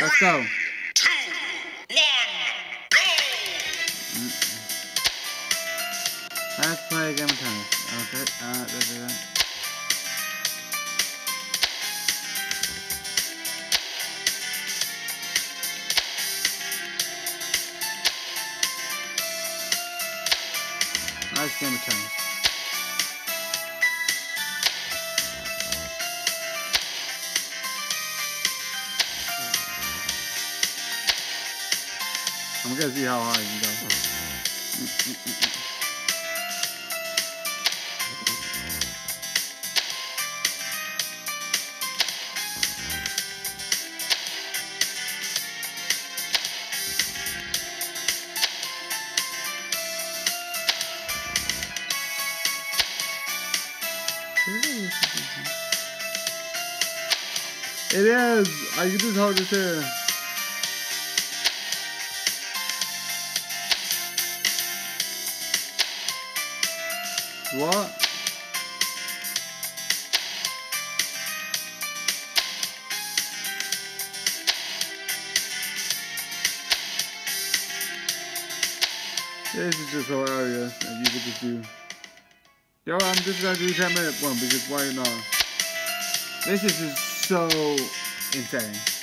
Let's go. Two, one, go! Let's play a game of tennis. Okay, uh, da, da, da. Nice game of tennis. Gonna see how high you go. It is! I can just hold it here. What? This is just hilarious, and you could just do. Yo, I'm just gonna do 10 minute one because why not? This is just so insane.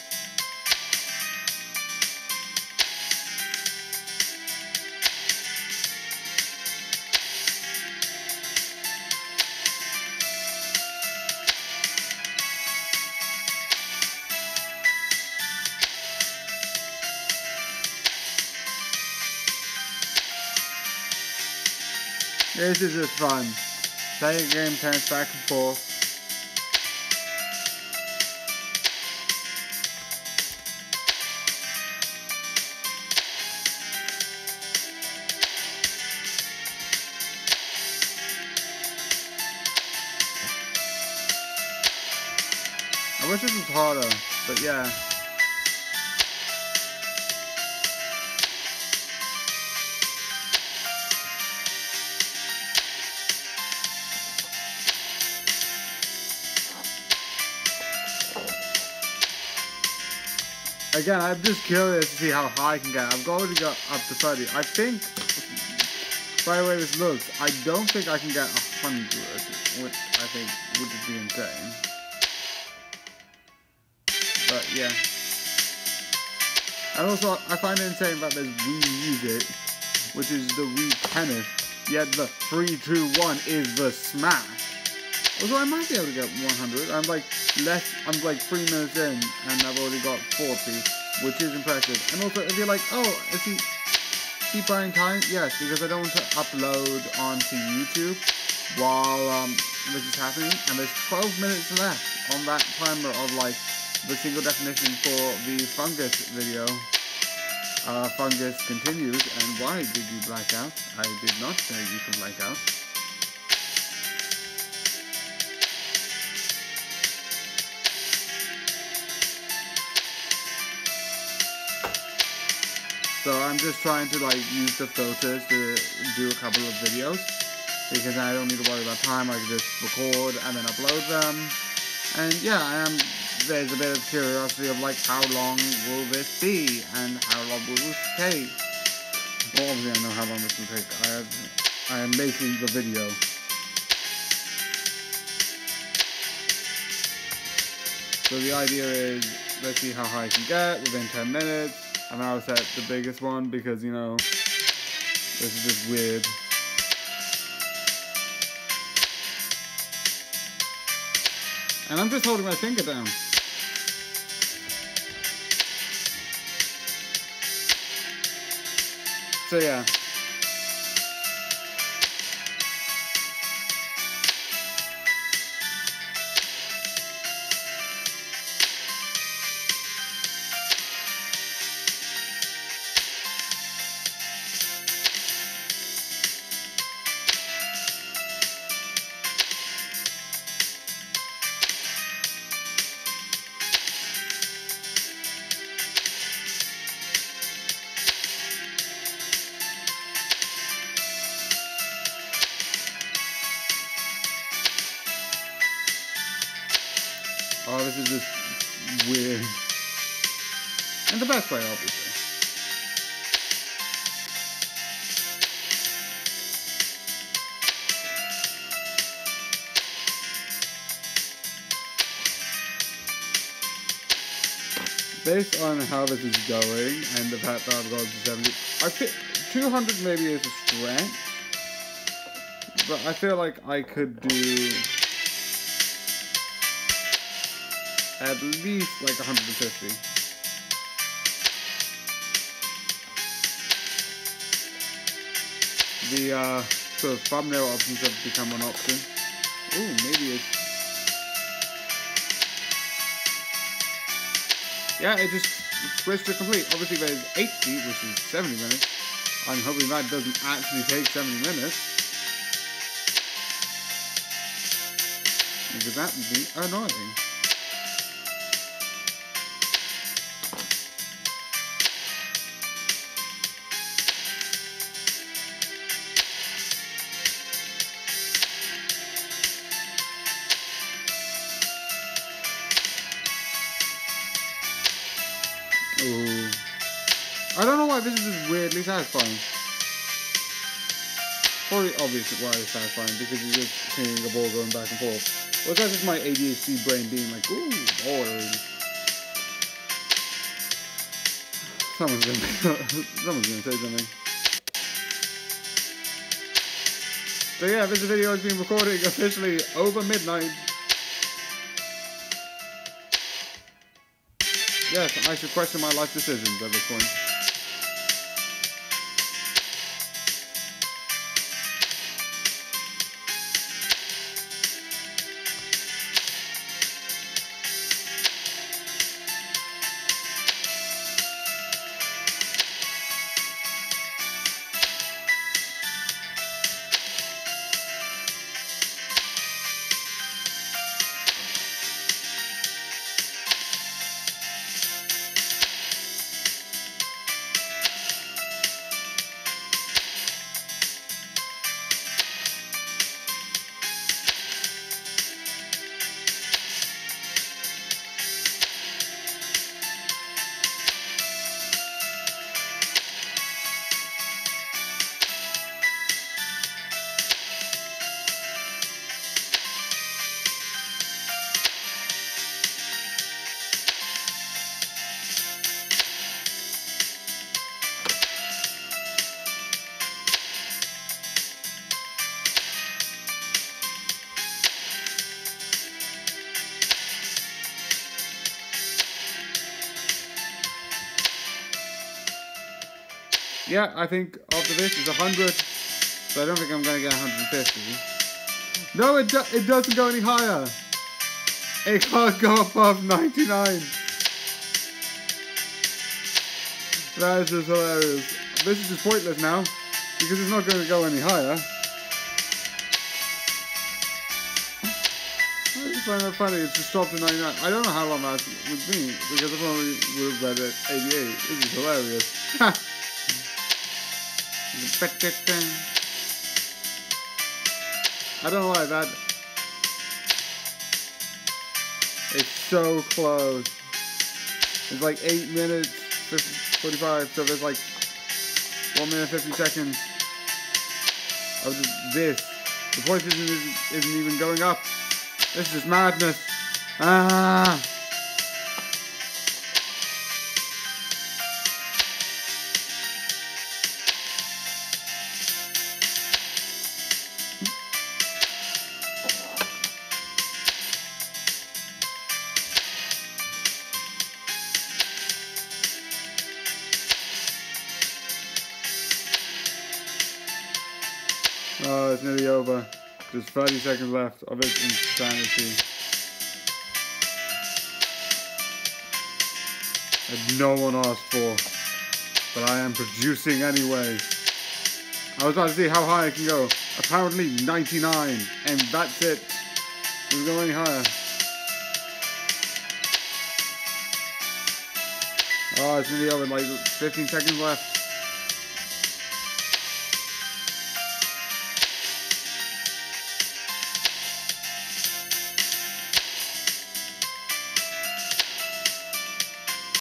This is just fun. Playing game tennis back and forth. I wish this was harder, but yeah. Again, I'm just curious to see how high I can get. I've already got up to 30. I think, by the way this looks, I don't think I can get 100, which I think would be insane. But yeah. And also, I find it insane that there's Wii Music, which is the Wii Tennis, yet the 3, 2, 1 is the Smash. Although I might be able to get 100. I'm like less. I'm like three minutes in, and I've already got 40, which is impressive. And also, if you're like, oh, is he keep buying time? Yes, because I don't want to upload onto YouTube while um, this is happening, and there's 12 minutes left on that timer of like the single definition for the fungus video. Uh, fungus continues, and why did you black out? I did not say you can black out. So I'm just trying to like use the filters to do a couple of videos because I don't need to worry about time. I can just record and then upload them. And yeah, I am. There's a bit of curiosity of like how long will this be and how long will this take. Well, obviously I know how long this will take. I I am making the video. So the idea is, let's see how high I can get within 10 minutes. And I'll at the biggest one because, you know, this is just weird. And I'm just holding my finger down. So yeah. In the best way, obviously. Based on how this is going and the fact that I've gone to 70, I think 200 maybe is a stretch. But I feel like I could do at least like 150. The uh, sort of thumbnail options have become an option. Ooh, maybe it's. Yeah, it just switched to complete. Obviously, there's 80, which is 70 minutes. I'm hoping that doesn't actually take 70 minutes. Because that would be annoying. Ooh. I don't know why this is weirdly satisfying. Probably obvious why it's satisfying because you're just seeing a ball going back and forth. Or that's just my ADHD brain being like, ooh, balls. Someone's gonna, someone's gonna say something. So yeah, this video is being recorded officially over midnight. Yes, I should question my life decisions at this point. Yeah, I think after this is 100, so I don't think I'm going to get 150. No, it, do it doesn't go any higher. It can't go above 99. That is just hilarious. This is just pointless now, because it's not going to go any higher. I just find that funny, it's just stopped at 99. I don't know how long that would be, because I've only would have read at 88. This is hilarious. I don't know why that. It's so close. It's like 8 minutes 45, so there's like 1 minute 50 seconds of this. The voice isn't, isn't even going up. This is madness. Ah! Just 30 seconds left of its insanity. That no one asked for. But I am producing anyway. I was about to see how high I can go. Apparently 99. And that's it. Doesn't go any higher. Oh, it's nearly over. Like 15 seconds left.